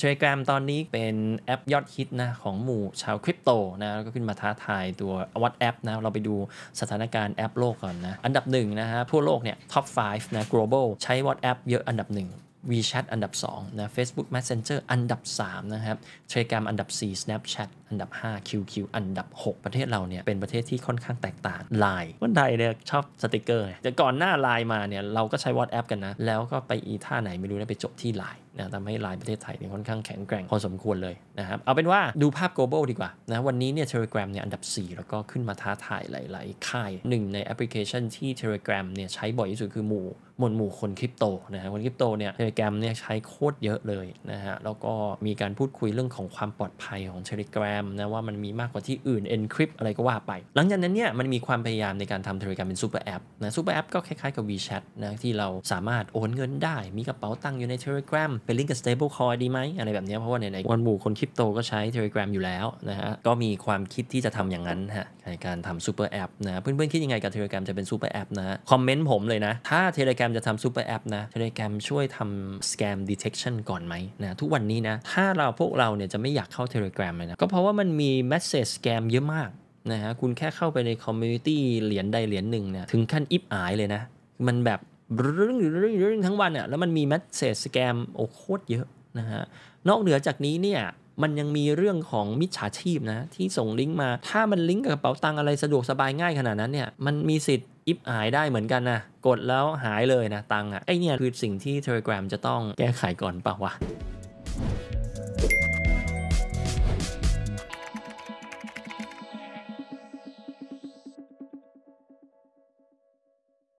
Telegram ตอนนี้เป็นแอปยอดฮิตนะของหมู่ชาวคริปโตนะแล้วก็ขึ้นมาท้าทายตัว WhatsApp นะเราไปดูสถานการณ์แอปโลกก่อนนะอันดับหนึ่งนะฮะทั่วโลกเนี่ย top 5นะ global ใช้ WhatsApp เยอะอันดับหนึ่ง WeChat อันดับ2นะ Facebook Messenger อันดับ3นะครับ Telegram อันดับ 4 Snapchat อันดับ 5 QQ อันดับ 6 ประเทศเราเนี่ยเป็นประเทศที่ค่อนข้างแตกต่าง Line คนไทยเนี่ยชอบสติกเกอร์แต่ก่อนหน้า Line มาเนี่ยเราก็ใช้ WhatsApp กันนะ แล้วก็ไปอีท่าไหนไม่รู้นะไปจบที่ Line นะทำให้ไลน์ประเทศไทยเนี่ยค่อนข้างแข็งแกร่งพอสมควรเลยนะครับ เอาเป็นว่าดูภาพ global ดีกว่านะวันนี้เนี่ย Telegram เนี่ยอันดับ 4 แล้วก็ขึ้นมาท้าทายหลาย ๆ ค่ายหนึ่งในแอปพลิเคชันที่ Telegram เนี่ยใช้บ่อยที่สุดคือหมู่มวดหมู่คนคริปโตนะฮะคนคริปโตเนี่ย Telegram เนี่ยใช้โคตรเยอะเลยนะฮะแล้วก็มีการพูดคุยเรื่องของความปลอดภัยของ Telegram นะว่ามันมีมากกว่าที่อื่น Encrypt อะไรก็ว่าไป หลังจากนั้นเนี่ยมันมีความพยายามในการทำ Telegram เป็น super app นะ super app ก็คล้ายๆกับ WeChat นะที่เราสามารถโอนเงินได้ มีกระเป๋าตังค์อยู่ใน Telegram เป็นลิงก์กับ Stablecoin ดีไหมอะไรแบบนี้เพราะว่าในหมวดหมู่คนคริปโตก็ใช้ Telegram อยู่แล้วนะฮะก็มีความคิดที่จะทำอย่างนั้นฮะในการทำ super app นะเพื่อนๆคิดยังไงกับ Telegram จะเป็น super app นะคอมเมนต์ผมเลยนะถ้า Telegram จะทำ super app นะ Telegram ช่วยทำ scam detection ก่อนไหมนะทุกวันนี้นะถ้าเราพวกเราเนี่ยจะไม่อยากเข้า Telegram เลยนะก็เพราะว่ามันมี message scam เยอะมากนะฮะคุณแค่เข้าไปใน community เหรียญใดเหรียญหนึ่งเนี่ยถึงขั้นอิบอายเลยนะ มันแบบเรื่องเรื่องเรื่องทั้งวันอะแล้วมันมี message scam โอ้โคตรเยอะนะฮะนอกเหนือจากนี้เนี่ยมันยังมีเรื่องของมิจฉาชีพนะที่ส่งลิงก์มา ถ้ามันลิงก์กับกระเป๋าตังอะไรสะดวกสบายง่ายขนาดนั้นเนี่ยมันมีสิทธิ์อิบหายได้เหมือนกันนะกดแล้วหายเลยนะตังค์อะไอเนี่ยคือสิ่งที่ Telegram จะต้องแก้ไขก่อนเปล่าวะ